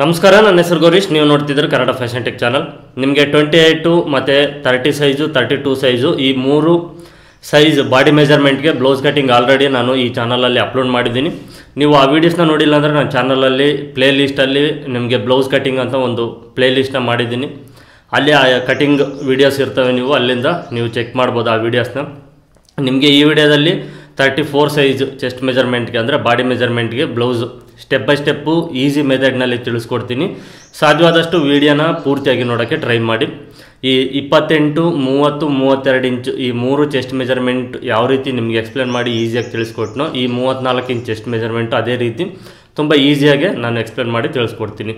ನಮಸ್ಕಾರ, ನನ್ನ ಹೆಸರು ಗೌರೀಶ್. ನೀವು ನೋಡ್ತಿದ್ರೆ ಕನ್ನಡ ಫ್ಯಾಷನ್ ಟೆಕ್ ಚಾನಲ್ ನಿಮಗೆ ಟ್ವೆಂಟಿ ಏಯ್ಟು ಮತ್ತು thirty size thirty two size ಈ ಮೂರು ಸೈಜ್ ಬಾಡಿ ಮೆಜರ್ಮೆಂಟ್ಗೆ ಬ್ಲೌಸ್ ಕಟಿಂಗ್ ಆಲ್ರೆಡಿ ನಾನು ಈ ಚಾನಲಲ್ಲಿ ಅಪ್ಲೋಡ್ ಮಾಡಿದ್ದೀನಿ. ನೀವು ಆ ವೀಡಿಯೋಸ್ನ ನೋಡಿಲ್ಲ ಅಂದರೆ ನನ್ನ ಚಾನಲಲ್ಲಿ ಪ್ಲೇ ಲಿಸ್ಟಲ್ಲಿ ನಿಮಗೆ ಬ್ಲೌಸ್ ಕಟಿಂಗ್ ಅಂತ ಒಂದು ಪ್ಲೇ ಲಿಸ್ಟ್ನ ಮಾಡಿದ್ದೀನಿ. ಅಲ್ಲಿ ಆ ಕಟಿಂಗ್ ವೀಡಿಯೋಸ್ ಇರ್ತವೆ ನೀವು, ಅಲ್ಲಿಂದ ನೀವು ಚೆಕ್ ಮಾಡ್ಬೋದು ಆ ವೀಡಿಯೋಸ್ನ ನಿಮಗೆ ಈ ವಿಡಿಯೋದಲ್ಲಿ ತರ್ಟಿ ಫೋರ್ ಸೈಜ್ ಚೆಸ್ಟ್ ಮೆಜರ್ಮೆಂಟ್ಗೆ ಅಂದರೆ body ಮೆಜರ್ಮೆಂಟ್ಗೆ blouse step by step easy ಮೆಥಡ್ನಲ್ಲಿ ತಿಳಿಸ್ಕೊಡ್ತೀನಿ. ಸಾಧ್ಯವಾದಷ್ಟು ವೀಡಿಯೋನ ಪೂರ್ತಿಯಾಗಿ ನೋಡೋಕ್ಕೆ ಟ್ರೈ ಮಾಡಿ. ಈ ಇಪ್ಪತ್ತೆಂಟು, ಮೂವತ್ತು, ಮೂವತ್ತೆರಡು ಇಂಚು, ಈ ಮೂರು ಚೆಸ್ಟ್ ಮೆಜರ್ಮೆಂಟ್ ಯಾವ ರೀತಿ ನಿಮಗೆ ಎಕ್ಸ್ಪ್ಲೇನ್ ಮಾಡಿ ಈಸಿಯಾಗಿ ತಿಳಿಸ್ಕೊಟ್ನೋ, ಈ ಮೂವತ್ತ್ನಾಲ್ಕು ಇಂಚ್ ಚೆಸ್ಟ್ ಮೆಜರ್ಮೆಂಟು ಅದೇ ರೀತಿ ತುಂಬ ಈಸಿಯಾಗೆ ನಾನು ಎಕ್ಸ್ಪ್ಲೇನ್ ಮಾಡಿ ತಿಳಿಸ್ಕೊಡ್ತೀನಿ.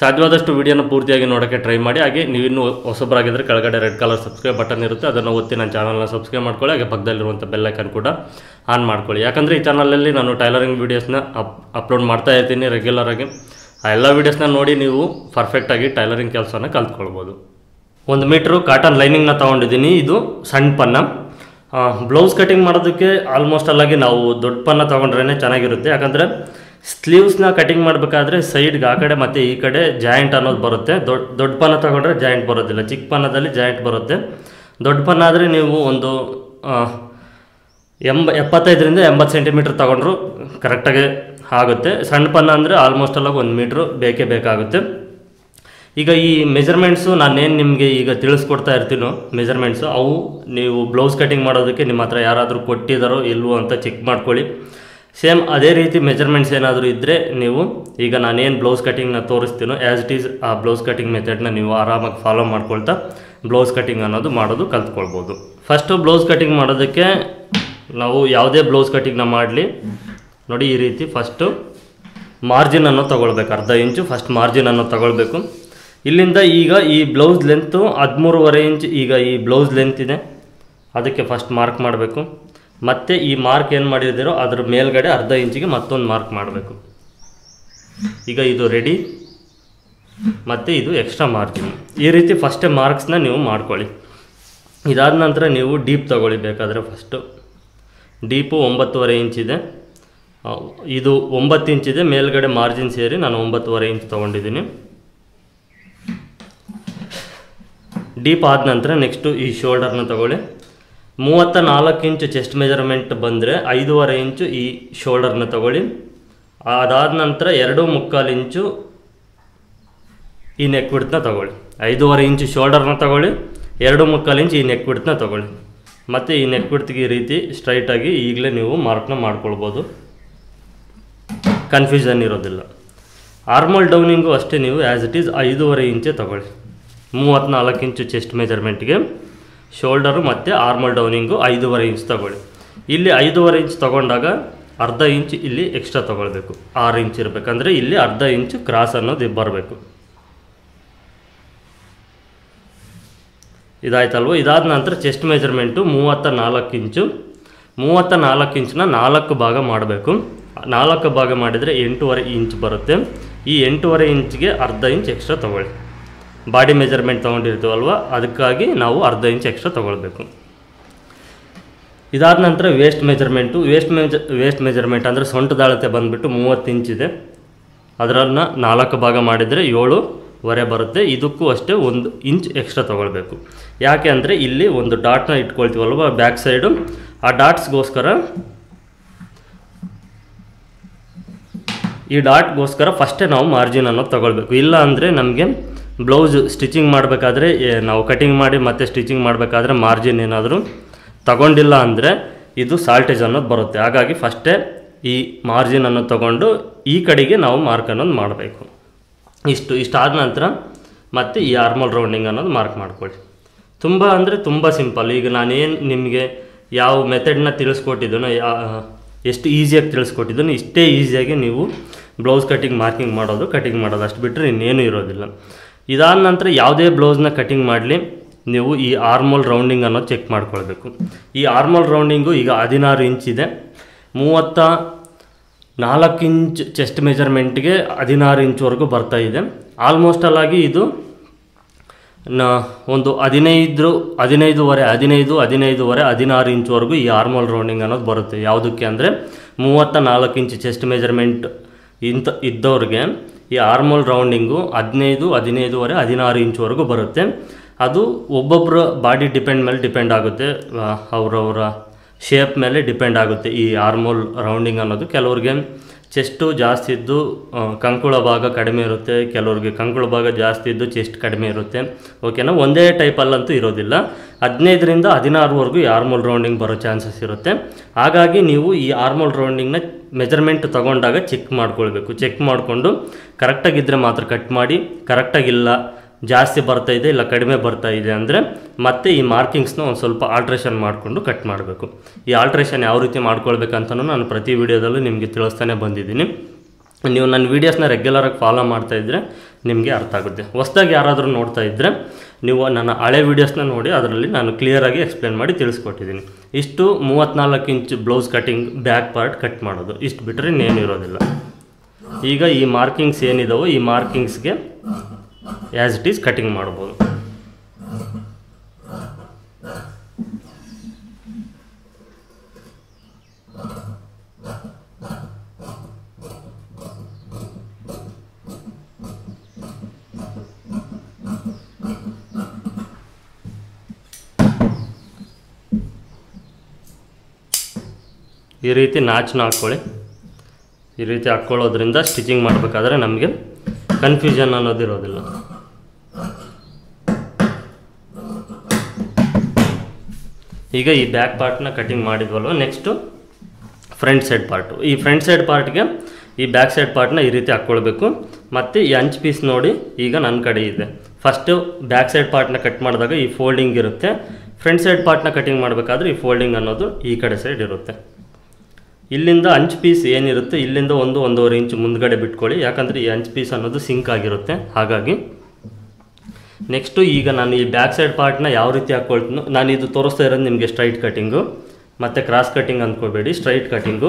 ಸಾಧ್ಯವಾದಷ್ಟು ವೀಡಿಯೋನ ಪೂರ್ತಿಯಾಗಿ ನೋಡೋಕ್ಕೆ ಟ್ರೈ ಮಾಡಿ. ಹಾಗೆ ನೀವಿನ್ನೂ ಹೊಸಬರಾಗಿದ್ದರೆ ಕೆಳಗಡೆ ರೆಡ್ ಕಲರ್ ಸಬ್ಸ್ಕ್ರೈಬ್ ಬಟನ್ ಇರುತ್ತೆ, ಅದನ್ನು ಒತ್ತಿ ನನ್ನ ಚಾನಲ್ನ ಸಬ್ಸ್ಕ್ರೈಬ್ ಮಾಡ್ಕೊಳ್ಳಿ, ಹಾಗೆ ಪಕ್ಕದಲ್ಲಿರುವಂಥ ಬೆಲ್ಲೈಕನ್ ಕೂಡ ಆನ್ ಮಾಡ್ಕೊಳ್ಳಿ. ಯಾಕಂದರೆ ಈ ಚಾನಲಲ್ಲಿ ನಾನು ಟೈಲರಿಂಗ್ ವೀಡಿಯೋಸ್ನ ಅಪ್ ಅಪ್ಲೋಡ್ ಮಾಡ್ತಾ ಇರ್ತೀನಿ ರೆಗ್ಯುಲರ್ ಆಗಿ. ಆ ಎಲ್ಲ ವೀಡಿಯೋಸ್ನ ನೋಡಿ ನೀವು ಪರ್ಫೆಕ್ಟಾಗಿ ಟೈಲರಿಂಗ್ ಕೆಲಸನ ಕಲ್ತ್ಕೊಳ್ಬೋದು. ಒಂದು ಮೀಟ್ರು ಕಾಟನ್ ಲೈನಿಂಗ್ನ ತೊಗೊಂಡಿದ್ದೀನಿ. ಇದು ಸಣ್ಣ ಪನ್ನ. ಬ್ಲೌಸ್ ಕಟಿಂಗ್ ಮಾಡೋದಕ್ಕೆ ಆಲ್ಮೋಸ್ಟ್ ಅಲ್ಲಾಗಿ ನಾವು ದೊಡ್ಡ ಪನ್ನ ತೊಗೊಂಡ್ರೇ ಚೆನ್ನಾಗಿರುತ್ತೆ. ಯಾಕಂದರೆ ಸ್ಲೀವ್ಸ್ನ ಕಟಿಂಗ್ ಮಾಡಬೇಕಾದ್ರೆ ಸೈಡ್ಗೆ ಆ ಕಡೆ ಮತ್ತು ಈ ಕಡೆ ಜಾಯಿಂಟ್ ಅನ್ನೋದು ಬರುತ್ತೆ. ದೊಡ್ಡ ದೊಡ್ಡ ಪನ್ನ ತೊಗೊಂಡ್ರೆ ಜಾಯಿಂಟ್ ಬರೋದಿಲ್ಲ. ಚಿಕ್ಕ ಪನ್ನದಲ್ಲಿ ಜಾಯಿಂಟ್ ಬರುತ್ತೆ. ದೊಡ್ಡ ಪನ್ನ ಆದರೆ ನೀವು ಒಂದು ಎಂಬ, ಎಪ್ಪತ್ತೈದರಿಂದ ಎಂಬತ್ತು ಸೆಂಟಿಮೀಟ್ರ್ ತೊಗೊಂಡ್ರು ಕರೆಕ್ಟಾಗಿ ಆಗುತ್ತೆ. ಸಣ್ಣ ಪನ್ನ ಅಂದರೆ ಆಲ್ಮೋಸ್ಟ್ ಅಲ್ಲ ಒಂದು ಮೀಟ್ರು ಬೇಕೇ ಬೇಕಾಗುತ್ತೆ. ಈಗ ಈ ಮೆಜರ್ಮೆಂಟ್ಸು ನಾನೇನು ನಿಮಗೆ ಈಗ ತಿಳಿಸ್ಕೊಡ್ತಾ ಇರ್ತೀನೋ ಮೆಜರ್ಮೆಂಟ್ಸು ಅವು ನೀವು ಬ್ಲೌಸ್ ಕಟಿಂಗ್ ಮಾಡೋದಕ್ಕೆ ನಿಮ್ಮ ಹತ್ರ ಯಾರಾದರೂ ಕೊಟ್ಟಿದ್ದಾರೋ ಇಲ್ವೋ ಅಂತ ಚೆಕ್ ಮಾಡ್ಕೊಳ್ಳಿ. ಸೇಮ್ ಅದೇ ರೀತಿ ಮೆಜರ್ಮೆಂಟ್ಸ್ ಏನಾದರೂ ಇದ್ದರೆ ನೀವು, ಈಗ ನಾನೇನು ಬ್ಲೌಸ್ ಕಟಿಂಗ್ನ ತೋರಿಸ್ತೀನೋ ಆ್ಯಸ್ ಇಟ್ ಈಸ್ ಆ ಬ್ಲೌಸ್ ಕಟಿಂಗ್ ಮೆಥಡ್ನ ನೀವು ಆರಾಮಾಗಿ ಫಾಲೋ ಮಾಡ್ಕೊಳ್ತಾ ಬ್ಲೌಸ್ ಕಟಿಂಗ್ ಅನ್ನೋದು ಮಾಡೋದು ಕಲ್ತ್ಕೊಳ್ಬೋದು. ಫಸ್ಟು ಬ್ಲೌಸ್ ಕಟಿಂಗ್ ಮಾಡೋದಕ್ಕೆ ನಾವು ಯಾವುದೇ ಬ್ಲೌಸ್ ಕಟಿಂಗ್ನ ಮಾಡಲಿ. ನೋಡಿ ಈ ರೀತಿ ಫಸ್ಟು ಮಾರ್ಜಿನನ್ನು ತೊಗೊಳ್ಬೇಕು, ಅರ್ಧ ಇಂಚು ಫಸ್ಟ್ ಮಾರ್ಜಿನನ್ನು ತಗೊಳ್ಬೇಕು. ಇಲ್ಲಿಂದ ಈಗ ಈ ಬ್ಲೌಸ್ ಲೆಂತು ಹದಿಮೂರುವರೆ ಇಂಚ್, ಈಗ ಈ ಬ್ಲೌಸ್ ಲೆಂತ್ ಇದೆ. ಅದಕ್ಕೆ ಫಸ್ಟ್ ಮಾರ್ಕ್ ಮಾಡಬೇಕು. ಮತ್ತು ಈ ಮಾರ್ಕ್ ಏನು ಮಾಡಿದ್ದೀರೋ ಅದ್ರ ಮೇಲ್ಗಡೆ ಅರ್ಧ ಇಂಚಿಗೆ ಮತ್ತೊಂದು ಮಾರ್ಕ್ ಮಾಡಬೇಕು. ಈಗ ಇದು ರೆಡಿ ಮತ್ತು ಇದು ಎಕ್ಸ್ಟ್ರಾ ಮಾರ್ಜಿನ್ ಈ ರೀತಿ ಫಸ್ಟೇ ಮಾರ್ಕ್ಸ್ನ ನೀವು ಮಾಡ್ಕೊಳ್ಳಿ. ಇದಾದ ನಂತರ ನೀವು ಡೀಪ್ ತಗೊಳ್ಳಿ ಬೇಕಾದರೆ ಫಸ್ಟು ಡೀಪು ಒಂಬತ್ತುವರೆ ಇಂಚಿದೆ ಇದು. ಒಂಬತ್ತು ಇಂಚಿದೆ ಮೇಲ್ಗಡೆ ಮಾರ್ಜಿನ್ ಸೇರಿ ನಾನು ಒಂಬತ್ತುವರೆ ಇಂಚ್ ತೊಗೊಂಡಿದ್ದೀನಿ. ಡೀಪ್ ಆದ ನಂತರ ನೆಕ್ಸ್ಟು ಈ ಶೋಲ್ಡರ್ನ ತಗೊಳ್ಳಿ. ಮೂವತ್ತ ನಾಲ್ಕು ಇಂಚು ಚೆಸ್ಟ್ ಮೆಜರ್ಮೆಂಟ್ ಬಂದರೆ ಐದೂವರೆ ಇಂಚು ಈ ಶೋಲ್ಡರ್ನ ತಗೊಳ್ಳಿ. ಅದಾದ ನಂತರ ಎರಡು ಮುಕ್ಕಾಲು ಇಂಚು ಈ ನೆಕ್ ಬಿಡ್ತನ್ನ ತಗೊಳ್ಳಿ. ಐದೂವರೆ ಇಂಚು ಶೋಲ್ಡರ್ನ ತಗೊಳ್ಳಿ, ಎರಡು ಮುಕ್ಕಾಲು ಇಂಚು ಈ ನೆಕ್ ಬಿಡ್ತನ್ನ ತಗೊಳ್ಳಿ. ಮತ್ತು ಈ ನೆಕ್ ಬಿಡ್ತಿಗೆ ಈ ರೀತಿ ಸ್ಟ್ರೈಟಾಗಿ ಈಗಲೇ ನೀವು ಮಾರ್ಕ್ನ ಮಾಡ್ಕೊಳ್ಬೋದು. ಕನ್ಫ್ಯೂಷನ್ ಇರೋದಿಲ್ಲ. ಆರ್ಮಲ್ ಡೌನಿಂಗು ಅಷ್ಟೇ ನೀವು ಆ್ಯಸ್ ಇಟ್ ಈಸ್ ಐದೂವರೆ ಇಂಚೆ ತಗೊಳ್ಳಿ. ಮೂವತ್ತ್ನಾಲ್ಕು ಇಂಚು ಚೆಸ್ಟ್ ಮೆಜರ್ಮೆಂಟ್ಗೆ ಶೋಲ್ಡರು ಮತ್ತು ಆರ್ಮಲ್ ಡೌನಿಂಗು ಐದೂವರೆ ಇಂಚ್ ತಗೊಳ್ಳಿ. ಇಲ್ಲಿ ಐದೂವರೆ ಇಂಚ್ ತಗೊಂಡಾಗ ಅರ್ಧ ಇಂಚ್ ಇಲ್ಲಿ ಎಕ್ಸ್ಟ್ರಾ ತಗೊಳ್ಬೇಕು. ಆರು ಇಂಚ್ ಇರಬೇಕಂದ್ರೆ ಇಲ್ಲಿ ಅರ್ಧ ಇಂಚ್ ಕ್ರಾಸ್ ಅನ್ನೋದು ಬರಬೇಕು. ಇದಾಯ್ತಲ್ವ? ಇದಾದ ನಂತರ ಚೆಸ್ಟ್ ಮೆಜರ್ಮೆಂಟು ಮೂವತ್ತ ನಾಲ್ಕು ಇಂಚು. ಮೂವತ್ತ ನಾಲ್ಕು ಇಂಚನ್ನ ನಾಲ್ಕು ಭಾಗ ಮಾಡಬೇಕು. ನಾಲ್ಕು ಭಾಗ ಮಾಡಿದರೆ ಎಂಟೂವರೆ ಇಂಚ್ ಬರುತ್ತೆ. ಈ ಎಂಟೂವರೆ ಇಂಚ್ಗೆ ಅರ್ಧ ಇಂಚ್ ಎಕ್ಸ್ಟ್ರಾ ತೊಗೊಳ್ಳಿ. ಬಾಡಿ ಮೆಜರ್ಮೆಂಟ್ ತೊಗೊಂಡಿರ್ತೀವಲ್ವ? ಅದಕ್ಕಾಗಿ ನಾವು ಅರ್ಧ ಇಂಚ್ ಎಕ್ಸ್ಟ್ರಾ ತೊಗೊಳ್ಬೇಕು. ಇದಾದ ನಂತರ ವೇಸ್ಟ್ ಮೆಜರ್ಮೆಂಟು ವೇಸ್ಟ್ ಮೆಜ ವೇಸ್ಟ್ ಮೆಜರ್ಮೆಂಟ್ ಅಂದರೆ ಸೊಂಟದ ಅಳತೆ ಬಂದುಬಿಟ್ಟು ಮೂವತ್ತು ಇಂಚಿದೆ ಅದರನ್ನು ನಾಲ್ಕು ಭಾಗ ಮಾಡಿದರೆ ಏಳುವರೆ ಬರುತ್ತೆ. ಇದಕ್ಕೂ ಅಷ್ಟೇ ಒಂದು ಇಂಚ್ ಎಕ್ಸ್ಟ್ರಾ ತೊಗೊಳ್ಬೇಕು. ಯಾಕೆ ಅಂದರೆ ಇಲ್ಲಿ ಒಂದು ಡಾಟ್ನ ಇಟ್ಕೊಳ್ತೀವಲ್ವ ಬ್ಯಾಕ್ ಸೈಡು ಆ ಡಾಟ್ಸ್ಗೋಸ್ಕರ ಈ ಡಾಟ್ಗೋಸ್ಕರ ಫಸ್ಟೇ ನಾವು ಮಾರ್ಜಿನ್ ಅನ್ನೋದು ತೊಗೊಳ್ಬೇಕು. ಇಲ್ಲ ಅಂದರೆ ನಮಗೆ ಬ್ಲೌಸ್ ಸ್ಟಿಚಿಂಗ್ ಮಾಡಬೇಕಾದ್ರೆ ನಾವು ಕಟಿಂಗ್ ಮಾಡಿ ಮತ್ತೆ ಸ್ಟಿಚಿಂಗ್ ಮಾಡಬೇಕಾದ್ರೆ ಮಾರ್ಜಿನ್ ಏನಾದರೂ ತಗೊಂಡಿಲ್ಲ ಅಂದರೆ ಇದು ಸಾಲ್ಟೇಜ್ ಅನ್ನೋದು ಬರುತ್ತೆ. ಹಾಗಾಗಿ ಫಸ್ಟೇ ಈ ಮಾರ್ಜಿನ್ ಅನ್ನು ತಗೊಂಡು ಈ ಕಡೆಗೆ ನಾವು ಮಾರ್ಕ್ ಅನ್ನೋದು ಮಾಡಬೇಕು. ಇಷ್ಟು, ಇಷ್ಟಾದ ನಂತರ ಮತ್ತೆ ಈ ಆರ್ಮಲ್ ರೌಂಡಿಂಗ್ ಅನ್ನೋದು ಮಾರ್ಕ್ ಮಾಡ್ಕೊಳ್ಳಿ. ತುಂಬ ಅಂದರೆ ತುಂಬ ಸಿಂಪಲ್. ಈಗ ನಾನೇನು ನಿಮಗೆ ಯಾವ ಮೆಥಡ್ನ ತಿಳಿಸ್ಕೊಟ್ಟಿದ್ದೀನೋ ಎಷ್ಟು ಈಸಿಯಾಗಿ ತಿಳಿಸ್ಕೊಟ್ಟಿದ್ದೀನೋ, ಇಷ್ಟೇ ಈಸಿಯಾಗಿ ನೀವು ಬ್ಲೌಸ್ ಕಟಿಂಗ್, ಮಾರ್ಕಿಂಗ್ ಮಾಡೋದು, ಕಟಿಂಗ್ ಮಾಡೋದು ಅಷ್ಟು ಬಿಟ್ಟರೆ ಇನ್ನೇನು ಇರೋದಿಲ್ಲ. ಇದಾದ ನಂತರ ಯಾವುದೇ ಬ್ಲೌಸ್ನ ಕಟಿಂಗ್ ಮಾಡಲಿ, ನೀವು ಈ ಆರ್ಮೋಲ್ ರೌಂಡಿಂಗ್ ಅನ್ನೋದು ಚೆಕ್ ಮಾಡ್ಕೊಳ್ಬೇಕು. ಈ ಆರ್ಮೋಲ್ ರೌಂಡಿಂಗು ಈಗ ಹದಿನಾರು ಇಂಚ್ ಇದೆ. ಮೂವತ್ತ ನಾಲ್ಕು ಇಂಚ್ ಚೆಸ್ಟ್ ಮೆಜರ್ಮೆಂಟ್ಗೆ ಹದಿನಾರು ಇಂಚ್ವರೆಗೂ ಬರ್ತಾ ಇದೆ. ಆಲ್ಮೋಸ್ಟ್ ಅಲ್ಲಾಗಿ ಇದು ನ ಒಂದು ಹದಿನೈದು, ಹದಿನೈದುವರೆ ಹದಿನೈದು, ಹದಿನೈದುವರೆ, ಹದಿನಾರು ಇಂಚ್ವರೆಗೂ ಈ ಆರ್ಮಲ್ ರೌಂಡಿಂಗ್ ಅನ್ನೋದು ಬರುತ್ತೆ. ಯಾವುದಕ್ಕೆ ಅಂದರೆ ಮೂವತ್ತ ನಾಲ್ಕು ಇಂಚ್ ಚೆಸ್ಟ್ ಮೆಜರ್ಮೆಂಟ್ ಇಂಥ ಇದ್ದವ್ರಿಗೆ ಈ ಆರ್ಮೋಲ್ ರೌಂಡಿಂಗು ಹದಿನೈದು, ಹದಿನೈದುವರೆ, ಹದಿನಾರು ಇಂಚುವರೆಗೂ ಬರುತ್ತೆ. ಅದು ಒಬ್ಬೊಬ್ಬರ ಬಾಡಿ ಡಿಪೆಂಡ್ ಮೇಲೆ ಡಿಪೆಂಡ್ ಆಗುತ್ತೆ. ಅವರವರ ಶೇಪ್ ಮೇಲೆ ಡಿಪೆಂಡ್ ಆಗುತ್ತೆ ಈ ಆರ್ಮೋಲ್ ರೌಂಡಿಂಗ್ ಅನ್ನೋದು. ಕೆಲವ್ರಿಗೆ ಚೆಸ್ಟು ಜಾಸ್ತಿ ಇದ್ದು ಕಂಕುಳ ಭಾಗ ಕಡಿಮೆ ಇರುತ್ತೆ. ಕೆಲವ್ರಿಗೆ ಕಂಕುಳ ಭಾಗ ಜಾಸ್ತಿ ಇದ್ದು ಚೆಸ್ಟ್ ಕಡಿಮೆ ಇರುತ್ತೆ. ಓಕೆನಾ ಒಂದೇ ಟೈಪಲ್ಲಂತೂ ಇರೋದಿಲ್ಲ. ಹದಿನೈದರಿಂದ ಹದಿನಾರುವರೆಗೂ ಈ ಆರ್ಮೋಲ್ ರೌಂಡಿಂಗ್ ಬರೋ ಚಾನ್ಸಸ್ ಇರುತ್ತೆ. ಹಾಗಾಗಿ ನೀವು ಈ ಆರ್ಮೋಲ್ ರೌಂಡಿಂಗ್ನ ಮೆಜರ್ಮೆಂಟ್ ತಗೊಂಡಾಗ ಚೆಕ್ ಮಾಡ್ಕೊಳ್ಬೇಕು. ಚೆಕ್ ಮಾಡಿಕೊಂಡು ಕರೆಕ್ಟಾಗಿದ್ದರೆ ಮಾತ್ರ ಕಟ್ ಮಾಡಿ ಕರೆಕ್ಟಾಗಿಲ್ಲ ಜಾಸ್ತಿ ಬರ್ತಾ ಇದೆ ಇಲ್ಲ ಕಡಿಮೆ ಬರ್ತಾ ಇದೆ ಅಂದರೆ ಮತ್ತೆ ಈ ಮಾರ್ಕಿಂಗ್ಸ್ನ ಒಂದು ಸ್ವಲ್ಪ ಆಲ್ಟ್ರೇಷನ್ ಮಾಡಿಕೊಂಡು ಕಟ್ ಮಾಡಬೇಕು. ಈ ಆಲ್ಟ್ರೇಷನ್ ಯಾವ ರೀತಿ ಮಾಡ್ಕೊಳ್ಬೇಕಂತಲೂ ನಾನು ಪ್ರತಿ ವಿಡಿಯೋದಲ್ಲೂ ನಿಮಗೆ ತಿಳಿಸ್ತಾನೆ ಬಂದಿದ್ದೀನಿ. ನೀವು ನನ್ನ ವೀಡಿಯೋಸ್ನ ರೆಗ್ಯುಲರಾಗಿ ಫಾಲೋ ಮಾಡ್ತಾಯಿದ್ರೆ ನಿಮಗೆ ಅರ್ಥ ಆಗುತ್ತೆ. ಹೊಸ್ದಾಗಿ ಯಾರಾದರೂ ನೋಡ್ತಾ ಇದ್ದರೆ ನೀವು ನನ್ನ ಹಳೆ ವೀಡಿಯೋಸ್ನ ನೋಡಿ ಅದರಲ್ಲಿ ನಾನು ಕ್ಲಿಯರಾಗಿ ಎಕ್ಸ್ಪ್ಲೇನ್ ಮಾಡಿ ತಿಳಿಸ್ಕೊಟ್ಟಿದ್ದೀನಿ. ಇಷ್ಟು ಮೂವತ್ತ್ನಾಲ್ಕು inch blouse cutting back part cut ಮಾಡೋದು. ಇಷ್ಟು ಬಿಟ್ಟರೆ ಇನ್ನೇನು ಇರೋದಿಲ್ಲ. ಈಗ ಈ ಮಾರ್ಕಿಂಗ್ಸ್ ಏನಿದಾವೋ ಈ ಮಾರ್ಕಿಂಗ್ಸ್ಗೆ ಆ್ಯಸ್ ಇಟ್ ಈಸ್ ಕಟಿಂಗ್ ಮಾಡ್ಬೋದು. ಈ ರೀತಿ ನಾಚನ್ನ ಹಾಕ್ಕೊಳ್ಳಿ ಈ ರೀತಿ ಹಾಕ್ಕೊಳ್ಳೋದ್ರಿಂದ ಸ್ಟಿಚಿಂಗ್ ಮಾಡಬೇಕಾದ್ರೆ ನಮಗೆ ಕನ್ಫ್ಯೂಷನ್ ಅನ್ನೋದಿರೋದಿಲ್ಲ ಈಗ ಈ ಬ್ಯಾಕ್ ಪಾರ್ಟ್ನ ಕಟಿಂಗ್ ಮಾಡಿದ್ವಲ್ವ? ನೆಕ್ಸ್ಟು ಫ್ರಂಟ್ ಸೈಡ್ ಪಾರ್ಟು ಈ ಫ್ರಂಟ್ ಸೈಡ್ ಪಾರ್ಟ್ಗೆ ಈ ಬ್ಯಾಕ್ ಸೈಡ್ ಪಾರ್ಟ್ನ ಈ ರೀತಿ ಹಾಕ್ಕೊಳ್ಬೇಕು ಮತ್ತು ಈ ಅಂಚ್ ಪೀಸ್ ನೋಡಿ ಈಗ ನನ್ನ ಕಡೆ ಇದೆ. ಫಸ್ಟು ಬ್ಯಾಕ್ ಸೈಡ್ ಪಾರ್ಟ್ನ ಕಟ್ ಮಾಡಿದಾಗ ಈ ಫೋಲ್ಡಿಂಗ್ ಇರುತ್ತೆ. ಫ್ರಂಟ್ ಸೈಡ್ ಪಾರ್ಟ್ನ ಕಟಿಂಗ್ ಮಾಡಬೇಕಾದ್ರೆ ಈ ಫೋಲ್ಡಿಂಗ್ ಅನ್ನೋದು ಈ ಕಡೆ ಸೈಡ್ ಇರುತ್ತೆ. ಇಲ್ಲಿಂದ ಅಂಚ್ ಪೀಸ್ ಏನಿರುತ್ತೆ, ಇಲ್ಲಿಂದ ಒಂದು ಒಂದೂವರೆ ಇಂಚ್ ಮುಂದ್ಗಡೆ ಬಿಟ್ಕೊಳ್ಳಿ. ಯಾಕಂದರೆ ಈ ಅಂಚ್ ಪೀಸ್ ಅನ್ನೋದು ಸಿಂಕ್ ಆಗಿರುತ್ತೆ. ಹಾಗಾಗಿ ನೆಕ್ಸ್ಟು ಈಗ ನಾನು ಈ ಬ್ಯಾಕ್ ಸೈಡ್ ಪಾರ್ಟ್ನ ಯಾವ ರೀತಿ ಹಾಕ್ಕೊಳ್ತೀನೋ, ನಾನು ಇದು ತೋರಿಸ್ತಾ ಇರೋದು ನಿಮಗೆ ಸ್ಟ್ರೈಟ್ ಕಟ್ಟಿಂಗು ಮತ್ತು ಕ್ರಾಸ್ ಕಟ್ಟಿಂಗ್ ಅಂದ್ಕೋಬೇಡಿ ಸ್ಟ್ರೈಟ್ ಕಟ್ಟಿಂಗು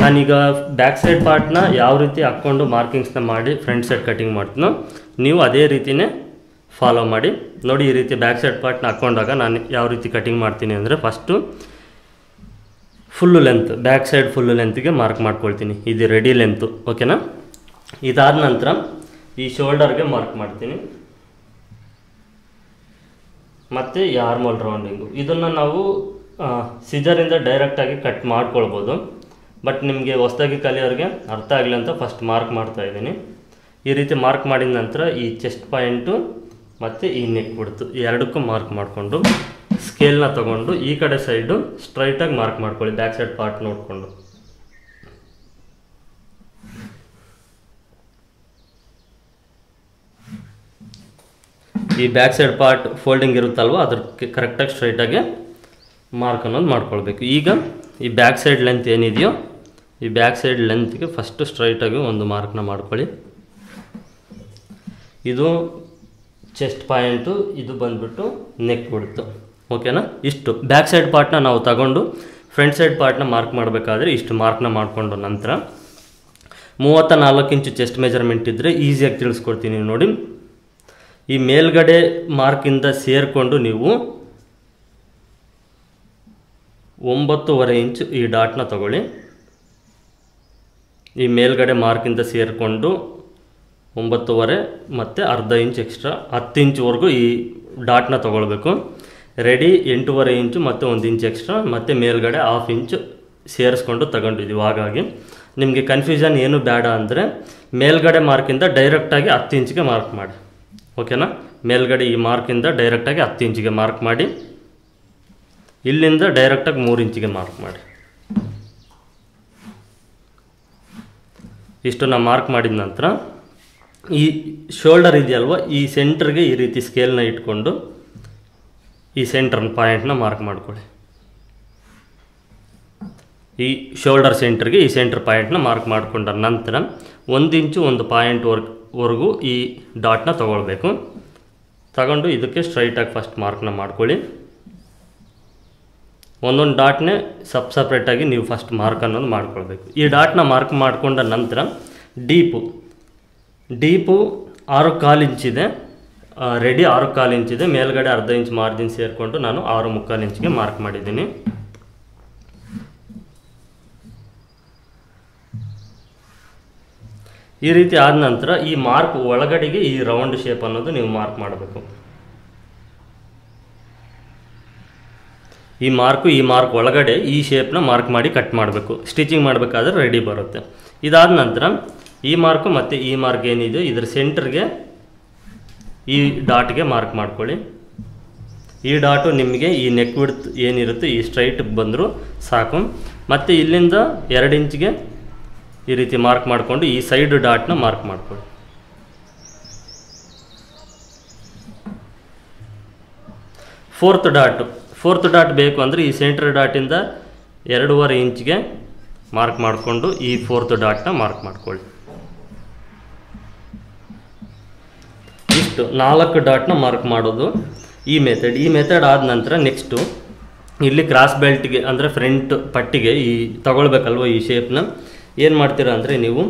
ನಾನೀಗ ಬ್ಯಾಕ್ ಸೈಡ್ ಪಾರ್ಟ್ನ ಯಾವ ರೀತಿ ಹಾಕ್ಕೊಂಡು ಮಾರ್ಕಿಂಗ್ಸ್ನ ಮಾಡಿ ಫ್ರಂಟ್ ಸೈಡ್ ಕಟಿಂಗ್ ಮಾಡ್ತೀನೋ, ನೀವು ಅದೇ ರೀತಿಯೇ ಫಾಲೋ ಮಾಡಿ. ನೋಡಿ ಈ ರೀತಿ ಬ್ಯಾಕ್ ಸೈಡ್ ಪಾರ್ಟ್ನ ಹಾಕ್ಕೊಂಡಾಗ ನಾನು ಯಾವ ರೀತಿ ಕಟ್ಟಿಂಗ್ ಮಾಡ್ತೀನಿ ಅಂದರೆ, first full length back side full ಲೆಂತ್ಗೆ mark ಮಾಡ್ಕೊಳ್ತೀನಿ. ಇದು ರೆಡಿ ಲೆಂತು ಓಕೆನಾ ಇದಾದ ನಂತರ ಈ ಶೋಲ್ಡರ್ಗೆ ಮಾರ್ಕ್ ಮಾಡ್ತೀನಿ. ಮತ್ತು ಈ ಆರ್ಮೋಲ್ ರೌಂಡಿಂಗು ಇದನ್ನು ನಾವು ಸಿಜರಿಂದ ಡೈರೆಕ್ಟಾಗಿ ಕಟ್ ಮಾಡ್ಕೊಳ್ಬೋದು. ಬಟ್ ನಿಮಗೆ ಹೊಸದಾಗಿ ಕಲಿಯೋರಿಗೆ ಅರ್ಥ ಆಗಲಿ ಅಂತ ಫಸ್ಟ್ ಮಾರ್ಕ್ ಮಾಡ್ತಾ ಇದ್ದೀನಿ. ಈ ರೀತಿ ಮಾರ್ಕ್ ಮಾಡಿದ ನಂತರ ಈ ಚೆಸ್ಟ್ ಪಾಯಿಂಟು ಮತ್ತು ಈ ನೆಕ್ ಬಿಡ್ತು. ಎರಡಕ್ಕೂ ಮಾರ್ಕ್ ಮಾಡಿಕೊಂಡು. ಸ್ಕೇಲ್ನ ತಗೊಂಡು ಈ ಕಡೆ ಸೈಡು ಸ್ಟ್ರೈಟಾಗಿ ಮಾರ್ಕ್ ಮಾಡ್ಕೊಳ್ಳಿ, ಬ್ಯಾಕ್ ಸೈಡ್ ಪಾರ್ಟ್ ನೋಡಿಕೊಂಡು. ಈ ಬ್ಯಾಕ್ ಸೈಡ್ ಪಾರ್ಟ್ ಫೋಲ್ಡಿಂಗ್ ಇರುತ್ತಲ್ವ ಅದಕ್ಕೆ ಕರೆಕ್ಟಾಗಿ ಸ್ಟ್ರೈಟಾಗಿ ಮಾರ್ಕ್ ಅನ್ನೋದು ಮಾಡ್ಕೊಳ್ಬೇಕು. ಈಗ ಈ ಬ್ಯಾಕ್ ಸೈಡ್ ಲೆಂತ್ ಏನಿದೆಯೋ, ಈ ಬ್ಯಾಕ್ ಸೈಡ್ ಲೆಂತ್ಗೆ ಫಸ್ಟ್ ಸ್ಟ್ರೈಟಾಗಿ ಒಂದು ಮಾರ್ಕ್ನ ಮಾಡ್ಕೊಳ್ಳಿ. ಇದು ಚೆಸ್ಟ್ ಪಾಯಿಂಟು, ಇದು ಬಂದ್ಬಿಟ್ಟು ನೆಕ್ ಬಿಡ್ತು ಓಕೆನಾ ಇಷ್ಟು. ಬ್ಯಾಕ್ ಸೈಡ್ ಪಾರ್ಟ್ನ ನಾವು ತಗೊಂಡು ಫ್ರಂಟ್ ಸೈಡ್ ಪಾರ್ಟ್ನ ಮಾರ್ಕ್ ಮಾಡಬೇಕಾದ್ರೆ ಇಷ್ಟು ಮಾರ್ಕ್ನ ಮಾಡಿಕೊಂಡು ನಂತರ ಮೂವತ್ತ ನಾಲ್ಕು ಇಂಚು ಚೆಸ್ಟ್ ಮೆಜರ್ಮೆಂಟ್ ಇದ್ದರೆ ಈಸಿಯಾಗಿ ತಿಳಿಸ್ಕೊಡ್ತೀನಿ ನೋಡಿ. ಈ ಮೇಲ್ಗಡೆ ಮಾರ್ಕಿಂದ ಸೇರಿಕೊಂಡು ನೀವು ಒಂಬತ್ತುವರೆ ಇಂಚು ಈ ಡಾಟ್ನ ತಗೊಳ್ಳಿ. ಈ ಮೇಲ್ಗಡೆ ಮಾರ್ಕಿಂದ ಸೇರಿಕೊಂಡು ಒಂಬತ್ತುವರೆ ಮತ್ತು ಅರ್ಧ ಇಂಚ್ ಎಕ್ಸ್ಟ್ರಾ ಹತ್ತು ಇಂಚ್ವರೆಗೂ ಈ ಡಾಟ್ನ ತೊಗೊಳ್ಬೇಕು. ರೆಡಿ ಎಂಟೂವರೆ ಇಂಚು ಮತ್ತು ಒಂದು ಇಂಚ್ ಎಕ್ಸ್ಟ್ರಾ ಮತ್ತು ಮೇಲ್ಗಡೆ ಹಾಫ್ ಇಂಚು ಸೇರಿಸ್ಕೊಂಡು ತಗೊಂಡಿದ್ದೀವಿ ಹಾಗಾಗಿ ನಿಮಗೆ ಕನ್ಫ್ಯೂಷನ್ ಏನು ಬೇಡ ಅಂದರೆ ಮೇಲ್ಗಡೆ ಮಾರ್ಕಿಂದ ಡೈರೆಕ್ಟಾಗಿ ಹತ್ತು ಇಂಚಿಗೆ ಮಾರ್ಕ್ ಮಾಡಿ. ಓಕೆನಾ ಮೇಲ್ಗಡೆ ಈ ಮಾರ್ಕಿಂದ ಡೈರೆಕ್ಟಾಗಿ ಹತ್ತು ಇಂಚಿಗೆ ಮಾರ್ಕ್ ಮಾಡಿ. ಇಲ್ಲಿಂದ ಡೈರೆಕ್ಟಾಗಿ ಮೂರು ಇಂಚಿಗೆ ಮಾರ್ಕ್ ಮಾಡಿ. ಇಷ್ಟು ನಾನು ಮಾರ್ಕ್ ಮಾಡಿದ ನಂತರ ಈ ಶೋಲ್ಡರ್ ಇದೆಯಲ್ವ? ಈ ಸೆಂಟ್ರಿಗೆ ಈ ರೀತಿ ಸ್ಕೇಲ್ನ ಇಟ್ಕೊಂಡು ಈ ಸೆಂಟ್ರ್ ಪಾಯಿಂಟ್ನ ಮಾರ್ಕ್ ಮಾಡ್ಕೊಳ್ಳಿ. ಈ ಶೋಲ್ಡರ್ ಸೆಂಟ್ರಿಗೆ ಈ ಸೆಂಟ್ರ್ ಪಾಯಿಂಟ್ನ ಮಾರ್ಕ್ ಮಾಡಿಕೊಂಡ ನಂತರ ಒಂದು ಇಂಚು ಒಂದು ಪಾಯಿಂಟ್ ವರ್ಗ್ ವರೆಗೂ ಈ ಡಾಟ್ನ ತಗೊಳ್ಬೇಕು. ತಗೊಂಡು ಇದಕ್ಕೆ ಸ್ಟ್ರೈಟಾಗಿ ಫಸ್ಟ್ ಮಾರ್ಕ್ನ ಮಾಡ್ಕೊಳ್ಳಿ. ಒಂದೊಂದು ಡಾಟ್ನೇ ಸಪ್ ಸಪ್ರೇಟಾಗಿ ನೀವು ಫಸ್ಟ್ ಮಾರ್ಕ್ ಅನ್ನೋದು ಮಾಡ್ಕೊಳ್ಬೇಕು. ಈ ಡಾಟ್ನ ಮಾರ್ಕ್ ಮಾಡಿಕೊಂಡ ನಂತರ ಡೀಪು ಡೀಪು ಆರು ಕಾಲು ಇಂಚಿದೆ. ರೆಡಿ ಆರು ಕಾಲು ಇಂಚಿದೆ ಮೇಲ್ಗಡೆ ಅರ್ಧ ಇಂಚ್ ಮಾರ್ಜಿನ್ ಸೇರಿಕೊಂಡು ನಾನು ಆರು ಮುಕ್ಕಾಲು ಇಂಚಿಗೆ ಮಾರ್ಕ್ ಮಾಡಿದ್ದೀನಿ. ಈ ರೀತಿ ಆದ ನಂತರ ಈ ಮಾರ್ಕ್ ಒಳಗಡೆಗೆ ಈ ರೌಂಡ್ ಶೇಪ್ ಅನ್ನೋದು ನೀವು ಮಾರ್ಕ್ ಮಾಡಬೇಕು. ಈ ಮಾರ್ಕು ಈ ಮಾರ್ಕ್ ಒಳಗಡೆ ಈ ಶೇಪ್ನ ಮಾರ್ಕ್ ಮಾಡಿ ಕಟ್ ಮಾಡಬೇಕು. ಸ್ಟಿಚಿಂಗ್ ಮಾಡಬೇಕಾದ್ರೆ ರೆಡಿ ಬರುತ್ತೆ. ಇದಾದ ನಂತರ ಈ ಮಾರ್ಕು ಮತ್ತು ಈ ಮಾರ್ಕ್ ಏನಿದೆ ಇದರ ಸೆಂಟರ್ಗೆ ಈ ಡಾಟ್ಗೆ ಮಾರ್ಕ್ ಮಾಡ್ಕೊಳ್ಳಿ. ಈ ಡಾಟು ನಿಮಗೆ ಈ ನೆಕ್ ವಿಡ್ತ್ ಏನಿರುತ್ತೆ ಈ ಸ್ಟ್ರೈಟ್ ಬಂದರೂ ಸಾಕು. ಮತ್ತು ಇಲ್ಲಿಂದ ಎರಡು ಇಂಚ್ಗೆ ಈ ರೀತಿ ಮಾರ್ಕ್ ಮಾಡಿಕೊಂಡು ಈ ಸೈಡ್ ಡಾಟ್ನ ಮಾರ್ಕ್ ಮಾಡ್ಕೊಳ್ಳಿ. ಫೋರ್ತ್ ಡಾಟು ಫೋರ್ತ್ ಡಾಟ್ ಬೇಕು ಅಂದರೆ ಈ ಸೆಂಟ್ರ್ ಡಾಟಿಂದ ಎರಡೂವರೆ ಇಂಚ್ಗೆ ಮಾರ್ಕ್ ಮಾಡಿಕೊಂಡು ಈ ಫೋರ್ತ್ ಡಾಟ್ನ ಮಾರ್ಕ್ ಮಾಡ್ಕೊಳ್ಳಿ. ಇಷ್ಟು ನಾಲ್ಕು ಡಾಟ್ನ ಮಾರ್ಕ್ ಮಾಡೋದು ಈ ಮೆಥಡ್ ಈ ಮೆಥಡ್ ಆದ ನಂತರ ನೆಕ್ಸ್ಟು ಇಲ್ಲಿ ಕ್ರಾಸ್ ಬೆಲ್ಟ್ಗೆ ಅಂದರೆ ಫ್ರಂಟ್ ಪಟ್ಟಿಗೆ ಈ ತಗೊಳ್ಬೇಕಲ್ವ ಈ ಶೇಪ್ನ ಏನು ಮಾಡ್ತೀರಾ ಅಂದರೆ ನೀವು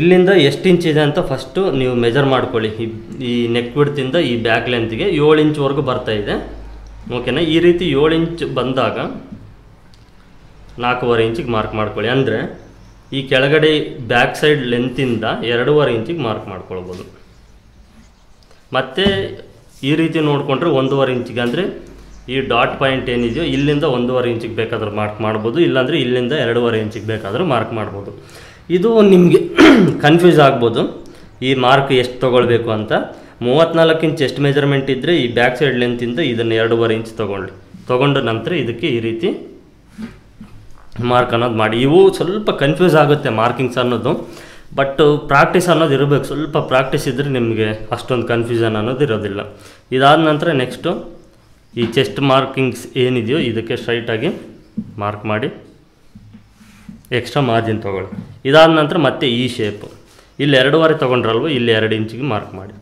ಇಲ್ಲಿಂದ ಎಷ್ಟು ಇಂಚ್ ಇದೆ ಅಂತ ಫಸ್ಟು ನೀವು ಮೆಜರ್ ಮಾಡ್ಕೊಳ್ಳಿ. ಈ ಈ ನೆಕ್ ಬಿಡ್ತಿಂದ ಈ ಬ್ಯಾಕ್ ಲೆಂತ್ಗೆ ಏಳು ಇಂಚ್ವರೆಗೂ ಬರ್ತಾ ಇದೆ. ಓಕೆನಾ ಈ ರೀತಿ ಏಳು ಇಂಚ್ ಬಂದಾಗ ನಾಲ್ಕೂವರೆ ಇಂಚಿಗೆ ಮಾರ್ಕ್ ಮಾಡ್ಕೊಳ್ಳಿ. ಅಂದರೆ ಈ ಕೆಳಗಡೆ ಬ್ಯಾಕ್ ಸೈಡ್ ಲೆಂತಿಂದ ಎರಡೂವರೆ ಇಂಚಿಗೆ ಮಾರ್ಕ್ ಮಾಡ್ಕೊಳ್ಬೋದು. ಮತ್ತು ಈ ರೀತಿ ನೋಡಿಕೊಂಡ್ರೆ ಒಂದೂವರೆ ಇಂಚಿಗೆ ಅಂದರೆ ಈ ಡಾಟ್ ಪಾಯಿಂಟ್ ಏನಿದೆಯೋ ಇಲ್ಲಿಂದ ಒಂದೂವರೆ ಇಂಚಿಗೆ ಬೇಕಾದರೂ ಮಾರ್ಕ್ ಮಾಡ್ಬೋದು, ಇಲ್ಲಾಂದರೆ ಇಲ್ಲಿಂದ ಎರಡೂವರೆ ಇಂಚಿಗೆ ಬೇಕಾದರೂ ಮಾರ್ಕ್ ಮಾಡ್ಬೋದು. ಇದು ನಿಮಗೆ ಕನ್ಫ್ಯೂಸ್ ಆಗ್ಬೋದು. ಈ ಮಾರ್ಕ್ ಎಷ್ಟು ತೊಗೊಳ್ಬೇಕು ಅಂತ. ಮೂವತ್ತ್ನಾಲ್ಕು ಇಂಚ್ ಎಷ್ಟು ಮೆಜರ್ಮೆಂಟ್ ಇದ್ದರೆ ಈ ಬ್ಯಾಕ್ ಸೈಡ್ ಲೆಂತಿಂದ ಇದನ್ನು ಎರಡೂವರೆ ಇಂಚ್ ತೊಗೊಳ್ಳಿ ತೊಗೊಂಡ ನಂತರ ಇದಕ್ಕೆ ಈ ರೀತಿ ಮಾರ್ಕ್ ಅನ್ನೋದು ಮಾಡಿ. ಇವು ಸ್ವಲ್ಪ ಕನ್ಫ್ಯೂಸ್ ಆಗುತ್ತೆ ಮಾರ್ಕಿಂಗ್ಸ್ ಅನ್ನೋದು. ಬಟ್ ಪ್ರಾಕ್ಟೀಸ್ ಅನ್ನೋದು ಇರಬೇಕು. ಸ್ವಲ್ಪ ಪ್ರಾಕ್ಟೀಸ್ ಇದ್ದರೆ ನಿಮಗೆ ಅಷ್ಟೊಂದು ಕನ್ಫ್ಯೂಷನ್ ಅನ್ನೋದು ಇರೋದಿಲ್ಲ. ಇದಾದ ನಂತರ ನೆಕ್ಸ್ಟು ಈ ಚೆಸ್ಟ್ ಮಾರ್ಕಿಂಗ್ಸ್ ಏನಿದೆಯೋ ಇದಕ್ಕೆ ಸ್ಟ್ರೈಟಾಗಿ ಮಾರ್ಕ್ ಮಾಡಿ ಎಕ್ಸ್ಟ್ರಾ ಮಾರ್ಜಿನ್ ತೊಗೊಳ್ಳಿ. ಇದಾದ ನಂತರ ಮತ್ತೆ ಈ ಶೇಪು ಇಲ್ಲಿ ಎರಡೂವರೆ ತೊಗೊಂಡ್ರಲ್ವ, ಇಲ್ಲಿ ಎರಡು ಇಂಚಿಗೆ ಮಾರ್ಕ್ ಮಾಡಿ.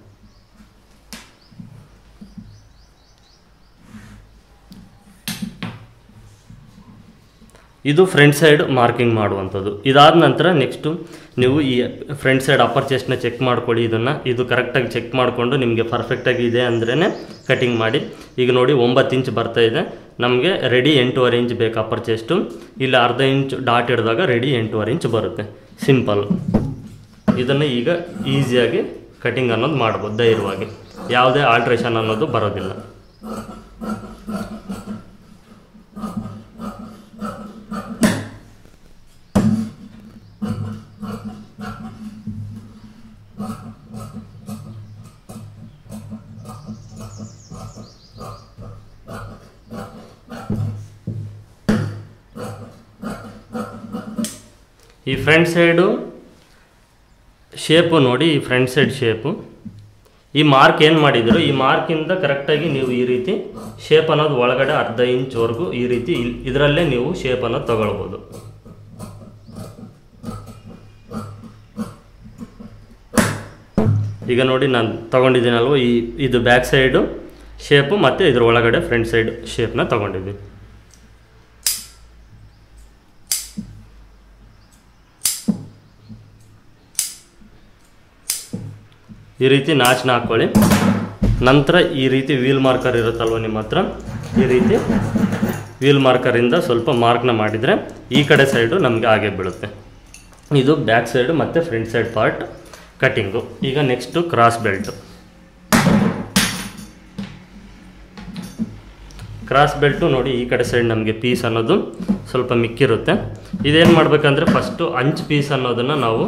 ಇದು ಫ್ರಂಟ್ ಸೈಡ್ ಮಾರ್ಕಿಂಗ್ ಮಾಡುವಂಥದ್ದು. ಇದಾದ ನಂತರ ನೆಕ್ಸ್ಟು ನೀವು ಈ ಫ್ರಂಟ್ ಸೈಡ್ ಅಪ್ಪರ್ ಚೆಸ್ಟ್ನ ಚೆಕ್ ಮಾಡ್ಕೊಳ್ಳಿ ಇದನ್ನು. ಇದು ಕರೆಕ್ಟಾಗಿ ಚೆಕ್ ಮಾಡಿಕೊಂಡು ನಿಮಗೆ ಪರ್ಫೆಕ್ಟಾಗಿ ಇದೆ ಅಂದ್ರೇ ಕಟಿಂಗ್ ಮಾಡಿ. ಈಗ ನೋಡಿ ಒಂಬತ್ತು ಇಂಚ್ ಬರ್ತಾ ಇದೆ. ನಮಗೆ ರೆಡಿ ಎಂಟೂವರೆ ಇಂಚ್ ಬೇಕು ಅಪ್ಪರ್ ಚೆಸ್ಟು ಇಲ್ಲಿ ಅರ್ಧ ಇಂಚ್ ಡಾಟ್ ಹಿಡಿದಾಗ ರೆಡಿ ಎಂಟೂವರೆ ಇಂಚ್ ಬರುತ್ತೆ. ಸಿಂಪಲ್ ಇದನ್ನು ಈಗ ಈಸಿಯಾಗಿ ಕಟಿಂಗ್ ಅನ್ನೋದು ಮಾಡ್ಬೋದು, ಧೈರ್ಯವಾಗಿ. ಯಾವುದೇ ಆಲ್ಟ್ರೇಷನ್ ಅನ್ನೋದು ಬರೋದಿಲ್ಲ. ಫ್ರಂಟ್ ಸೈಡು ಶೇಪು ನೋಡಿ ಈ ಫ್ರಂಟ್ ಸೈಡ್ ಶೇಪು ಈ ಮಾರ್ಕ್ ಏನು ಮಾಡಿದ್ರು? ಈ ಮಾರ್ಕಿಂದ ಕರೆಕ್ಟಾಗಿ ನೀವು ಈ ರೀತಿ ಶೇಪ್ ಅನ್ನೋದು ಒಳಗಡೆ ಅರ್ಧ ಇಂಚ್ವರೆಗೂ ಈ ರೀತಿ ಇದರಲ್ಲೇ ನೀವು ಶೇಪ್ ಅನ್ನೋದು ತಗೊಳ್ಬೋದು. ಈಗ ನೋಡಿ ನಾನು ತೊಗೊಂಡಿದ್ದೀನಲ್ವ? ಈ, ಇದು ಬ್ಯಾಕ್ ಸೈಡು ಶೇಪು ಮತ್ತು ಇದ್ರ ಒಳಗಡೆ ಫ್ರಂಟ್ ಸೈಡ್ ಶೇಪ್ನ ತಗೊಂಡಿದ್ದೀನಿ ಈ ರೀತಿ ನಾಚನ ಹಾಕ್ಕೊಳ್ಳಿ ನಂತರ ಈ ರೀತಿ ವೀಲ್ ಮಾರ್ಕರ್ ಇರುತ್ತಲ್ವ ನಿಮ್ಮ ಹತ್ರ? ಈ ರೀತಿ ವೀಲ್ ಮಾರ್ಕರಿಂದ ಸ್ವಲ್ಪ ಮಾರ್ಕ್ನ ಮಾಡಿದರೆ ಈ ಕಡೆ ಸೈಡು ನಮಗೆ ಹಾಗೆ ಬೀಳುತ್ತೆ. ಇದು ಬ್ಯಾಕ್ ಸೈಡು ಮತ್ತು ಫ್ರಂಟ್ ಸೈಡ್ ಪಾರ್ಟ್ ಕಟ್ಟಿಂಗು ಈಗ next cross belt cross belt ನೋಡಿ ಈ ಕಡೆ ಸೈಡ್ ನಮಗೆ ಪೀಸ್ ಅನ್ನೋದು ಸ್ವಲ್ಪ ಮಿಕ್ಕಿರುತ್ತೆ. ಇದೇನು ಮಾಡಬೇಕಂದ್ರೆ ಫಸ್ಟು ಅಂಚು ಪೀಸ್ ಅನ್ನೋದನ್ನು ನಾವು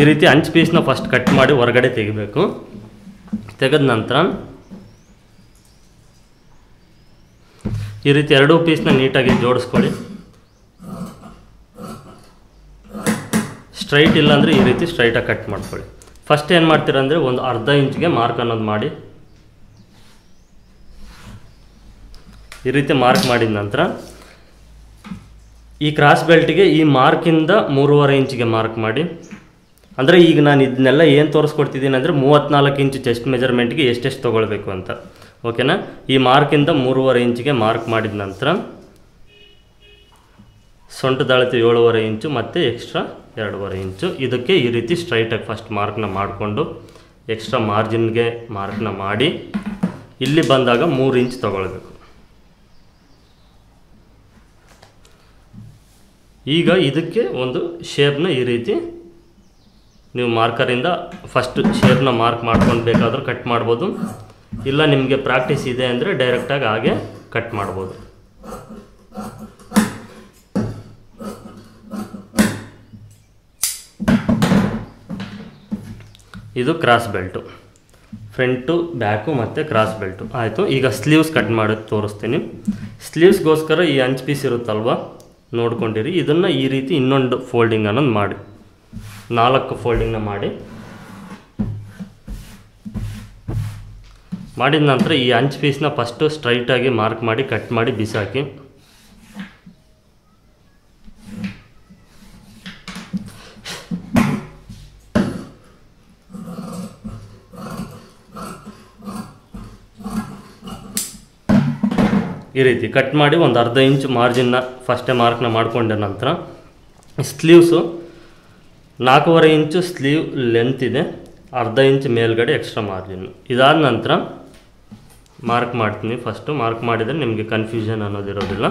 ಈ ರೀತಿ ಅಂಚು ಪೀಸ್ನ ಫಸ್ಟ್ ಕಟ್ ಮಾಡಿ ಹೊರಗಡೆ ತೆಗಿಬೇಕು. ತೆಗೆದ ನಂತರ ಈ ರೀತಿ ಎರಡೂ ಪೀಸ್ನ ನೀಟಾಗಿ ಜೋಡಿಸ್ಕೊಳ್ಳಿ. ಸ್ಟ್ರೈಟ್ ಇಲ್ಲಾಂದರೆ ಈ ರೀತಿ ಸ್ಟ್ರೈಟಾಗಿ ಕಟ್ ಮಾಡ್ಕೊಳ್ಳಿ. ಫಸ್ಟ್ ಏನು ಮಾಡ್ತೀರಾ ಅಂದರೆ ಒಂದು ಅರ್ಧ ಇಂಚ್ಗೆ ಮಾರ್ಕ್ ಅನ್ನೋದು ಮಾಡಿ. ಈ ರೀತಿ ಮಾರ್ಕ್ ಮಾಡಿದ ನಂತರ ಈ ಕ್ರಾಸ್ ಬೆಲ್ಟಿಗೆ ಈ ಮಾರ್ಕಿಂದ ಮೂರುವರೆ ಇಂಚಿಗೆ ಮಾರ್ಕ್ ಮಾಡಿ. ಅಂದರೆ ಈಗ ನಾನು ಇದನ್ನೆಲ್ಲ ಏನು ತೋರಿಸ್ಕೊಡ್ತಿದ್ದೀನಿ ಅಂದರೆ ಮೂವತ್ತ್ನಾಲ್ಕು ಇಂಚು ಚೆಸ್ಟ್ ಮೆಜರ್ಮೆಂಟ್ಗೆ ಎಷ್ಟೆಷ್ಟು ತೊಗೊಳ್ಬೇಕು ಅಂತ. ಓಕೆನಾ ಈ ಮಾರ್ಕಿಂದ ಮೂರುವರೆ ಇಂಚಿಗೆ ಮಾರ್ಕ್ ಮಾಡಿದ ನಂತರ ಸೊಂಟದ ಅಳತೆ ಏಳುವರೆ ಇಂಚು ಮತ್ತು ಎಕ್ಸ್ಟ್ರಾ ಎರಡೂವರೆ ಇಂಚು. ಇದಕ್ಕೆ ಈ ರೀತಿ ಸ್ಟ್ರೈಟಾಗಿ ಫಸ್ಟ್ ಮಾರ್ಕ್ನ ಮಾಡಿಕೊಂಡು ಎಕ್ಸ್ಟ್ರಾ ಮಾರ್ಜಿನ್ಗೆ ಮಾರ್ಕ್ನ ಮಾಡಿ ಇಲ್ಲಿ ಬಂದಾಗ ಮೂರು ಇಂಚ್ ತಗೊಳ್ಬೇಕು. ಈಗ ಇದಕ್ಕೆ ಒಂದು ಶೇಪ್ನ ಈ ರೀತಿ ನೀವು ಮಾರ್ಕರಿಂದ ಫಸ್ಟ್ ಶೇರ್ನ ಮಾರ್ಕ್ ಮಾಡ್ಕೊಂಡು ಬೇಕಾದರೂ ಕಟ್ ಮಾಡ್ಬೋದು. ಇಲ್ಲ ನಿಮಗೆ ಪ್ರಾಕ್ಟೀಸ್ ಇದೆ ಅಂದರೆ ಡೈರೆಕ್ಟಾಗಿ ಹಾಗೆ ಕಟ್ ಮಾಡ್ಬೋದು. ಇದು ಕ್ರಾಸ್ ಬೆಲ್ಟು ಫ್ರಂಟು ಬ್ಯಾಕು ಮತ್ತು ಕ್ರಾಸ್ ಬೆಲ್ಟು ಆಯಿತು, ಈಗ ಸ್ಲೀವ್ಸ್ ಕಟ್ ಮಾಡಿ ತೋರಿಸ್ತೀನಿ. ಸ್ಲೀವ್ಸ್ಗೋಸ್ಕರ ಈ ಅಂಚ್ ಪೀಸ್ ಇರುತ್ತಲ್ವ? ನೋಡ್ಕೊಂಡಿರಿ, ಇದನ್ನು ಈ ರೀತಿ ಇನ್ನೊಂದು ಫೋಲ್ಡಿಂಗ್ ಅನ್ನೋದು ಮಾಡಿ. ನಾಲ್ಕು ಫೋಲ್ಡಿಂಗ್ನ ಮಾಡಿ. ಮಾಡಿದ ನಂತರ ಈ ಅಂಚ್ ಪೀಸ್ನ ಫಸ್ಟು ಸ್ಟ್ರೈಟಾಗಿ ಮಾರ್ಕ್ ಮಾಡಿ ಕಟ್ ಮಾಡಿ ಬಿಸಾಕಿ. ಈ ರೀತಿ ಕಟ್ ಮಾಡಿ ಒಂದು ಅರ್ಧ ಇಂಚ್ ಮಾರ್ಜಿನ್ನ ಫಸ್ಟೇ ಮಾರ್ಕ್ನ ಮಾಡಿಕೊಂಡ ನಂತರ ಸ್ಲೀವ್ಸು ನಾಲ್ಕೂವರೆ ಇಂಚು ಸ್ಲೀವ್ ಲೆಂತ್ ಇದೆ, ಅರ್ಧ ಇಂಚ್ ಮೇಲ್ಗಡೆ ಎಕ್ಸ್ಟ್ರಾ ಮಾರ್ಜಿನ್ ಇದಾದ ನಂತರ ಮಾರ್ಕ್ ಮಾಡ್ತೀನಿ. ಫಸ್ಟು ಮಾರ್ಕ್ ಮಾಡಿದರೆ ನಿಮಗೆ ಕನ್ಫ್ಯೂಷನ್ ಅನ್ನೋದಿರೋದಿಲ್ಲ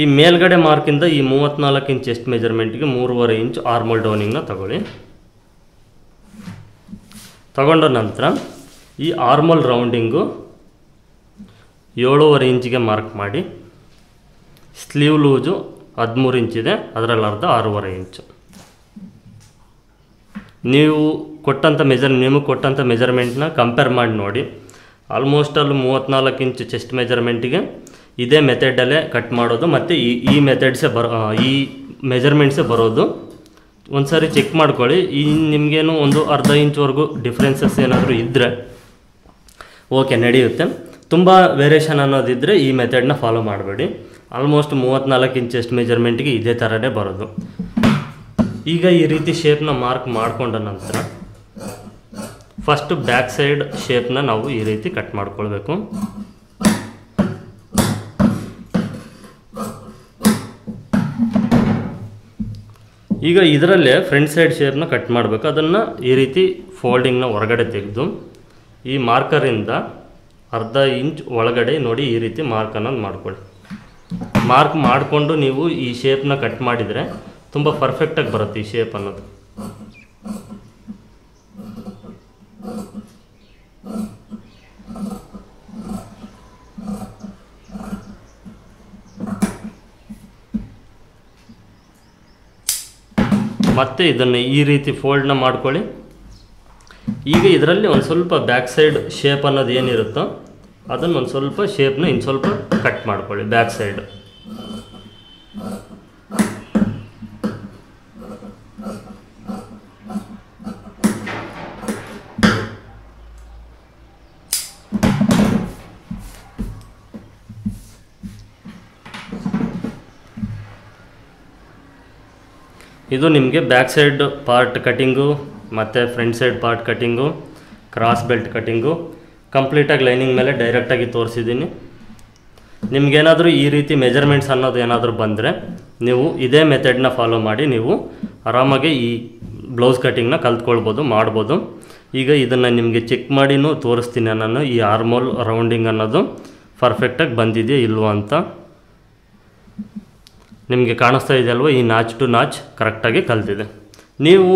ಈ ಮೇಲ್ಗಡೆ ಮಾರ್ಕಿಂದ ಈ ಮೂವತ್ತ್ನಾಲ್ಕು ಇಂಚ್ ಎಷ್ಟು ಮೆಜರ್ಮೆಂಟ್ಗೆ ಮೂರುವರೆ ಇಂಚ್ ಆರ್ಮಲ್ ಡೌನಿಂಗ್ನ ತಗೊಳ್ಳಿ. ತಗೊಂಡ ನಂತರ ಈ ಆರ್ಮಲ್ ರೌಂಡಿಂಗು ಏಳೂವರೆ ಇಂಚಿಗೆ ಮಾರ್ಕ್ ಮಾಡಿ. ಸ್ಲೀವ್ ಲೂಜು ಹದಿಮೂರು ಇಂಚಿದೆ ಅದರಲ್ಲಿ ಅರ್ಧ ಆರೂವರೆ ಇಂಚು. ನೀವು ಕೊಟ್ಟಂಥ ಮೆಜರ್ ನಿಮಗೆ ಕೊಟ್ಟಂಥ ಮೆಜರ್ಮೆಂಟ್ನ ಕಂಪೇರ್ ಮಾಡಿ ನೋಡಿ. ಆಲ್ಮೋಸ್ಟ್ ಅಲ್ಲಿ ಮೂವತ್ತ್ನಾಲ್ಕು ಇಂಚ್ ಚೆಸ್ಟ್ ಮೆಜರ್ಮೆಂಟಿಗೆ ಇದೇ ಮೆಥಡಲ್ಲೇ ಕಟ್ ಮಾಡೋದು ಮತ್ತು ಈ ಈ ಮೆಥಡ್ಸೇ ಬರೋ ಈ ಮೆಜರ್ಮೆಂಟ್ಸೇ ಬರೋದು. ಒಂದು ಸಾರಿ ಚೆಕ್ ಮಾಡ್ಕೊಳ್ಳಿ. ಈ ನಿಮಗೇನು ಒಂದು ಅರ್ಧ ಇಂಚ್ವರೆಗೂ ಡಿಫ್ರೆನ್ಸಸ್ ಏನಾದರೂ ಇದ್ದರೆ ಓಕೆ ನಡೆಯುತ್ತೆ. ತುಂಬ ವೇರಿಯೇಷನ್ ಅನ್ನೋದಿದ್ದರೆ ಈ ಮೆಥಡ್ನ ಫಾಲೋ ಮಾಡಬೇಡಿ. ಆಲ್ಮೋಸ್ಟ್ ಮೂವತ್ತ್ನಾಲ್ಕು ಇಂಚ್ ಚೆಸ್ಟ್ ಮೆಜರ್ಮೆಂಟಿಗೆ ಇದೇ ಥರನೇ ಬರೋದು. ಈಗ ಈ ರೀತಿ ಶೇಪ್ನ ಮಾರ್ಕ್ ಮಾಡಿಕೊಂಡ ನಂತರ ಫಸ್ಟ್ ಬ್ಯಾಕ್ ಸೈಡ್ ಶೇಪ್ನ ನಾವು ಈ ರೀತಿ ಕಟ್ ಮಾಡ್ಕೊಳ್ಬೇಕು. ಈಗ ಇದರಲ್ಲೇ ಫ್ರಂಟ್ ಸೈಡ್ ಶೇಪ್ನ ಕಟ್ ಮಾಡಬೇಕು. ಅದನ್ನು ಈ ರೀತಿ ಫೋಲ್ಡಿಂಗ್ನ ಹೊರಗಡೆ ತೆಗೆದು ಈ ಮಾರ್ಕರಿಂದ ಅರ್ಧ ಇಂಚ್ ಒಳಗಡೆ ನೋಡಿ ಈ ರೀತಿ ಮಾರ್ಕ್ ಅನ್ನೋದು ಮಾಡ್ಕೊಳ್ಳಿ. ಮಾರ್ಕ್ ಮಾಡಿಕೊಂಡು ನೀವು ಈ ಶೇಪ್ನ ಕಟ್ ಮಾಡಿದರೆ ತುಂಬ ಪರ್ಫೆಕ್ಟಾಗಿ ಬರುತ್ತೆ ಈ ಶೇಪ್ ಅನ್ನೋದು. ಮತ್ತೆ ಇದನ್ನು ಈ ರೀತಿ ಫೋಲ್ಡ್ನ ಮಾಡ್ಕೊಳ್ಳಿ. ಈಗ ಇದರಲ್ಲಿ ಒಂದು ಸ್ವಲ್ಪ ಬ್ಯಾಕ್ ಸೈಡ್ ಶೇಪ್ ಅನ್ನೋದು ಏನಿರುತ್ತೋ ಅದನ್ನು ಒಂದು ಸ್ವಲ್ಪ ಶೇಪ್ನ ಇನ್ನು ಸ್ವಲ್ಪ ಕಟ್ ಮಾಡ್ಕೊಳ್ಳಿ ಬ್ಯಾಕ್ ಸೈಡ್ ಇದು ನಿಮಗೆ ಬ್ಯಾಕ್ ಸೈಡ್ ಪಾರ್ಟ್ ಕಟಿಂಗು ಮತ್ತು front side part cutting cross belt cutting ಕಂಪ್ಲೀಟಾಗಿ ಲೈನಿಂಗ್ ಮೇಲೆ ಡೈರೆಕ್ಟಾಗಿ ತೋರಿಸಿದ್ದೀನಿ. ನಿಮಗೇನಾದರೂ ಈ ರೀತಿ ಮೆಜರ್ಮೆಂಟ್ಸ್ ಅನ್ನೋದು ಏನಾದರೂ ಬಂದರೆ ನೀವು ಇದೇ ಮೆಥಡ್ನ ಫಾಲೋ ಮಾಡಿ ನೀವು ಆರಾಮಾಗಿ ಈ ಬ್ಲೌಸ್ ಕಟಿಂಗ್ನ ಕಲ್ತ್ಕೊಳ್ಬೋದು, ಮಾಡ್ಬೋದು. ಈಗ ಇದನ್ನು ನಿಮಗೆ ಚೆಕ್ ಮಾಡಿನೂ ತೋರಿಸ್ತೀನಿ ನಾನು ಈ ಆರ್ಮೋಲ್ ರೌಂಡಿಂಗ್ ಅನ್ನೋದು ಪರ್ಫೆಕ್ಟಾಗಿ ಬಂದಿದೆಯಾ ಇಲ್ವೋ ಅಂತ. ನಿಮಗೆ ಕಾಣಿಸ್ತಾ ಇದೆಯಲ್ವ? ಈ ನಾಚ್ ಟು ನಾಚ್ ಕರೆಕ್ಟಾಗಿ ಕಲ್ತಿದೆ. ನೀವು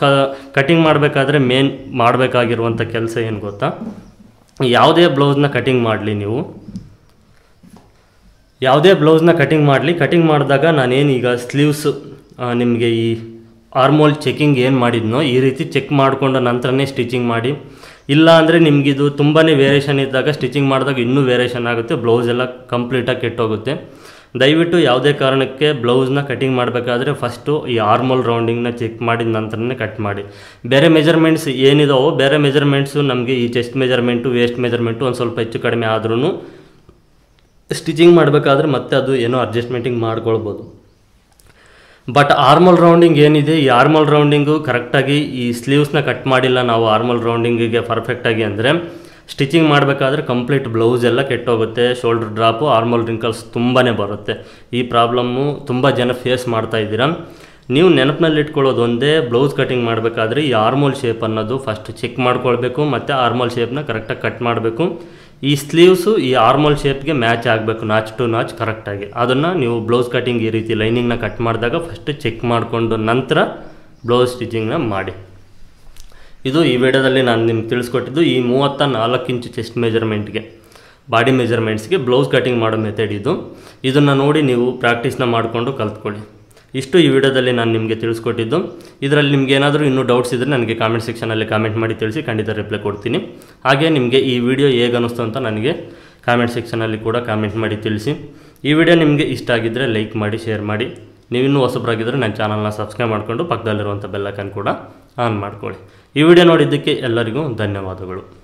ಕ ಕಟಿಂಗ್ ಮಾಡಬೇಕಾದ್ರೆ ಮೇನ್ ಮಾಡಬೇಕಾಗಿರುವಂಥ ಕೆಲಸ ಏನು ಗೊತ್ತಾ? ಯಾವುದೇ ಬ್ಲೌಸ್ನ ಕಟಿಂಗ್ ಮಾಡಲಿ ನೀವು. ಯಾವುದೇ ಬ್ಲೌಸ್ನ ಕಟಿಂಗ್ ಮಾಡಲಿ. ಕಟಿಂಗ್ ಮಾಡಿದಾಗ ನಾನೇನು ಈಗ ಸ್ಲೀವ್ಸ್ ನಿಮಗೆ ಈ ಆರ್ಮೋಲ್ ಚೆಕಿಂಗ್ ಏನು ಮಾಡಿದ್ನೋ ಈ ರೀತಿ ಚೆಕ್ ಮಾಡಿಕೊಂಡ ನಂತರನೇ ಸ್ಟಿಚಿಂಗ್ ಮಾಡಿ. ಇಲ್ಲ ಅಂದರೆ ನಿಮಗಿದು ತುಂಬಾ ವೇರಿಯೇಷನ್ ಇದ್ದಾಗ ಸ್ಟಿಚಿಂಗ್ ಮಾಡಿದಾಗ ಇನ್ನೂ ವೇರಿಯೇಷನ್ ಆಗುತ್ತೆ. ಬ್ಲೌಸ್ ಎಲ್ಲ ಕಂಪ್ಲೀಟಾಗಿ ಕೆಟ್ಟೋಗುತ್ತೆ. ದಯವಿಟ್ಟು ಯಾವುದೇ ಕಾರಣಕ್ಕೆ ಬ್ಲೌಸ್ನ ಕಟಿಂಗ್ ಮಾಡಬೇಕಾದ್ರೆ ಫಸ್ಟು ಈ ಆರ್ಮಲ್ ರೌಂಡಿಂಗ್ನ ಚೆಕ್ ಮಾಡಿದ ನಂತರನೇ ಕಟ್ ಮಾಡಿ. ಬೇರೆ ಮೆಜರ್ಮೆಂಟ್ಸ್ ಏನಿದಾವೋ, ಬೇರೆ ಮೆಜರ್ಮೆಂಟ್ಸು ನಮಗೆ ಈ ಚೆಸ್ಟ್ ಮೆಜರ್ಮೆಂಟು ವೇಸ್ಟ್ ಮೆಜರ್ಮೆಂಟು ಒಂದು ಸ್ವಲ್ಪ ಹೆಚ್ಚು ಕಡಿಮೆ ಆದ್ರೂ ಸ್ಟಿಚಿಂಗ್ ಮಾಡಬೇಕಾದ್ರೆ ಮತ್ತೆ ಅದು ಏನೋ ಅಡ್ಜಸ್ಟ್ಮೆಂಟಿಂಗ್ ಮಾಡ್ಕೊಳ್ಬೋದು. ಬಟ್ ಆರ್ಮಲ್ ರೌಂಡಿಂಗ್ ಏನಿದೆ? ಈ ಆರ್ಮಲ್ ರೌಂಡಿಂಗು ಕರೆಕ್ಟಾಗಿ ಈ ಸ್ಲೀವ್ಸ್ನ ಕಟ್ ಮಾಡಿಲ್ಲ ನಾವು ಆರ್ಮಲ್ ರೌಂಡಿಂಗಿಗೆ ಪರ್ಫೆಕ್ಟಾಗಿ ಅಂದರೆ ಸ್ಟಿಚಿಂಗ್ ಮಾಡಬೇಕಾದ್ರೆ ಕಂಪ್ಲೀಟ್ ಬ್ಲೌಸ್ ಎಲ್ಲ ಕೆಟ್ಟೋಗುತ್ತೆ ಶೋಲ್ಡರ್ ಡ್ರಾಪು ಆರ್ಮಲ್ ರಿಂಕಲ್ಸ್ ತುಂಬಾ ಬರುತ್ತೆ. ಈ ಪ್ರಾಬ್ಲಮ್ಮು ತುಂಬ ಜನ ಫೇಸ್ ಮಾಡ್ತಾ ಇದ್ದೀರಾ. ನೀವು ನೆನಪಿನಲ್ಲಿ ಇಟ್ಕೊಳ್ಳೋದು ಒಂದೇ, ಬ್ಲೌಸ್ ಕಟಿಂಗ್ ಮಾಡಬೇಕಾದ್ರೆ ಈ ಆರ್ಮೋಲ್ ಶೇಪ್ ಅನ್ನೋದು ಫಸ್ಟ್ ಚೆಕ್ ಮಾಡ್ಕೊಳ್ಬೇಕು, ಮತ್ತು ಆರ್ಮೋಲ್ ಶೇಪ್ನ ಕರೆಕ್ಟಾಗಿ ಕಟ್ ಮಾಡಬೇಕು. ಈ ಸ್ಲೀವ್ಸು ಈ ಆರ್ಮೋಲ್ ಶೇಪ್ಗೆ ಮ್ಯಾಚ್ ಆಗಬೇಕು ನಾಚ್ ಟು ನಾಚ್ ಕರೆಕ್ಟಾಗಿ ಅದನ್ನು ನೀವು ಬ್ಲೌಸ್ ಕಟಿಂಗ್ ಈ ರೀತಿ ಲೈನಿಂಗ್ನ ಕಟ್ ಮಾಡಿದಾಗ ಫಸ್ಟ್ ಚೆಕ್ ಮಾಡಿಕೊಂಡು ನಂತರ ಬ್ಲೌಸ್ ಸ್ಟಿಚಿಂಗ್ನ ಮಾಡಿ. ಇದು ಈ ವಿಡಿಯೋದಲ್ಲಿ ನಾನು ನಿಮ್ಗೆ ತಿಳಿಸ್ಕೊಟ್ಟಿದ್ದು ಈ ಮೂವತ್ತ ನಾಲ್ಕು ಇಂಚು ಚೆಸ್ಟ್ ಮೆಜರ್ಮೆಂಟ್ಗೆ ಬಾಡಿ ಮೆಜರ್ಮೆಂಟ್ಸ್ಗೆ ಬ್ಲೌಸ್ ಕಟಿಂಗ್ ಮಾಡೋ ಮೆಥಡ್ ಇದು. ಇದನ್ನು ನೋಡಿ ನೀವು ಪ್ರಾಕ್ಟೀಸ್ನ ಮಾಡಿಕೊಂಡು ಕಲ್ತ್ಕೊಳ್ಳಿ. ಇಷ್ಟು ಈ ವಿಡಿಯೋದಲ್ಲಿ ನಾನು ನಿಮಗೆ ತಿಳಿಸ್ಕೊಟ್ಟಿದ್ದು. ಇದರಲ್ಲಿ ನಿಮ್ಗೆ ಏನಾದರೂ ಇನ್ನೂ ಡೌಟ್ಸ್ ಇದ್ದರೆ ನನಗೆ ಕಾಮೆಂಟ್ ಸೆಕ್ಷನಲ್ಲಿ ಕಾಮೆಂಟ್ ಮಾಡಿ ತಿಳಿಸಿ ಖಂಡಿತ ರಿಪ್ಲೈ ಕೊಡ್ತೀನಿ. ಹಾಗೆ ನಿಮಗೆ ಈ ವಿಡಿಯೋ ಹೇಗೆ ಅನ್ನಿಸ್ತು ಅಂತ ನನಗೆ ಕಾಮೆಂಟ್ ಸೆಕ್ಷನಲ್ಲಿ ಕೂಡ ಕಾಮೆಂಟ್ ಮಾಡಿ ತಿಳಿಸಿ. ಈ ವಿಡಿಯೋ ನಿಮಗೆ ಇಷ್ಟ ಆಗಿದ್ದರೆ ಲೈಕ್ ಮಾಡಿ ಶೇರ್ ಮಾಡಿ. ನೀವಿನ್ನೂ ಹೊಸಬ್ರಾಗಿದ್ದರೆ ನನ್ನ ಚಾನಲ್ನ ಸಬ್ಸ್ಕ್ರೈಬ್ ಮಾಡಿಕೊಂಡು ಪಕ್ಕದಲ್ಲಿರುವಂಥ ಬೆಲ್ಲಕನ್ ಕೂಡ ಆನ್ ಮಾಡ್ಕೊಳ್ಳಿ. ಈ ವಿಡಿಯೋ ನೋಡಿದ್ದಕ್ಕೆ ಎಲ್ಲರಿಗೂ ಧನ್ಯವಾದಗಳು.